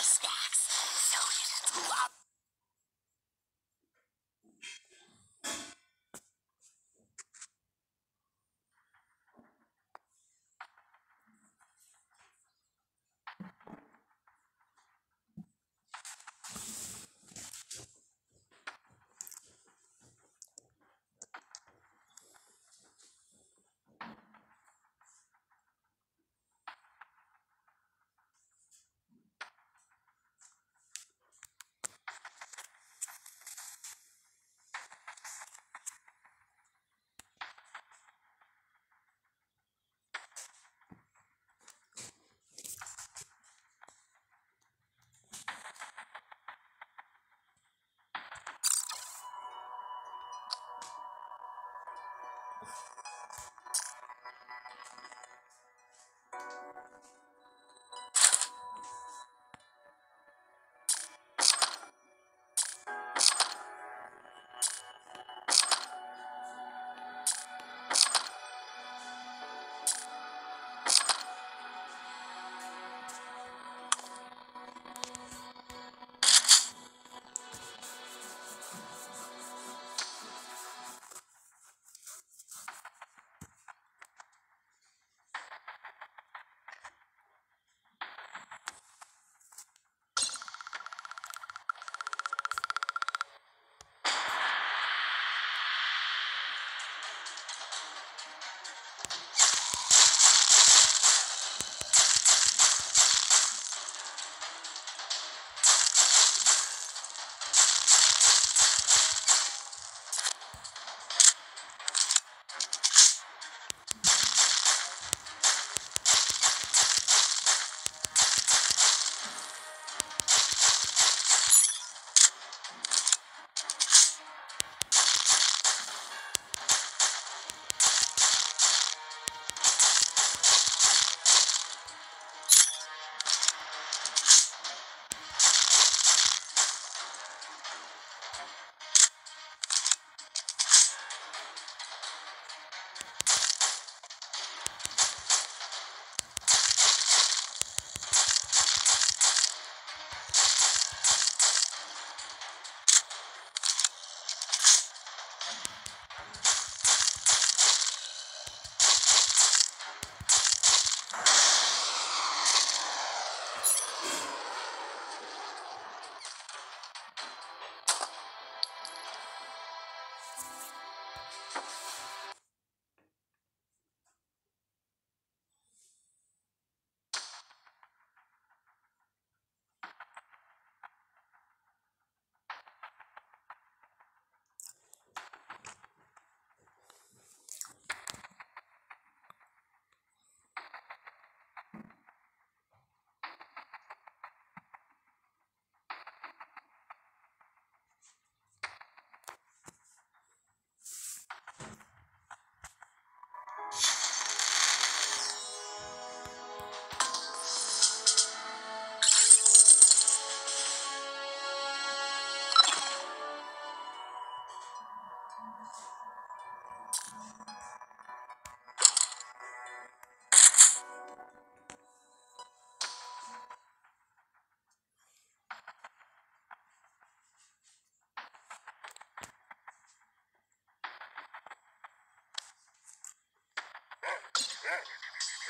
the snacks. So you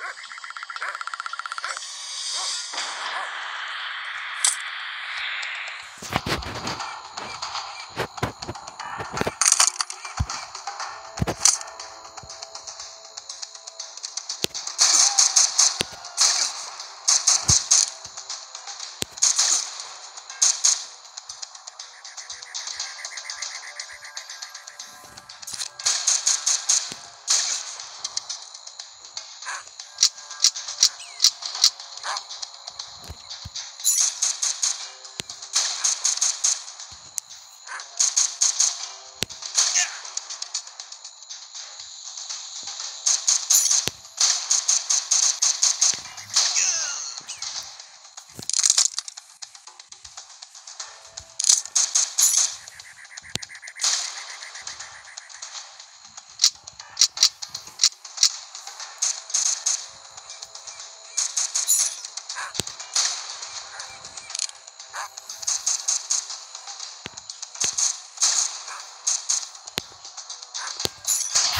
Look.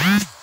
Huh?